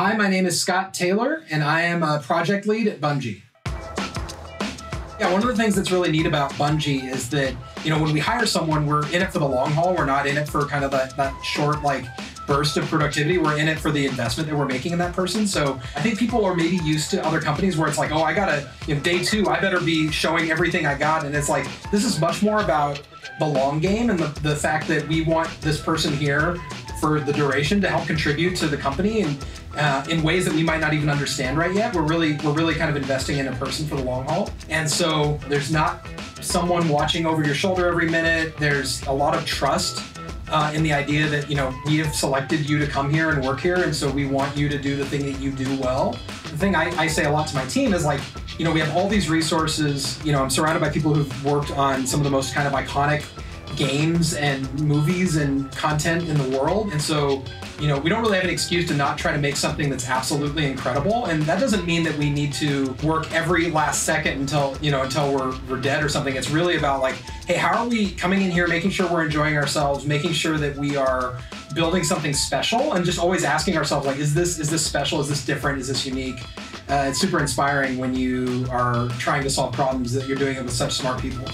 Hi, my name is Scott Taylor, and I am a project lead at Bungie. Yeah, one of the things that's really neat about Bungie is that, you know, when we hire someone, we're in it for the long haul. We're not in it for kind of that, that short, like, burst of productivity. We're in it for the investment that we're making in that person. So I think people are maybe used to other companies where it's like, oh, I gotta, you know, day two, I better be showing everything I got. And it's like, this is much more about the long game and the, the fact that we want this person here for the duration to help contribute to the company and uh, in ways that we might not even understand right yet. We're really we're really kind of investing in a person for the long haul, and so there's not someone watching over your shoulder every minute. There's a lot of trust. Uh, in the idea that you know we have selected you to come here and work here, and so we want you to do the thing that you do well. The thing I, I say a lot to my team is like, you know, we have all these resources. You know, I'm surrounded by people who've worked on some of the most kind of iconic games and movies and content in the world. And so, you know, we don't really have an excuse to not try to make something that's absolutely incredible. And that doesn't mean that we need to work every last second until, you know, until we're, we're dead or something. It's really about like, hey, how are we coming in here, making sure we're enjoying ourselves, making sure that we are building something special and just always asking ourselves like, is this, is this special? Is this different? Is this unique? Uh, it's super inspiring when you are trying to solve problems that you're doing it with such smart people.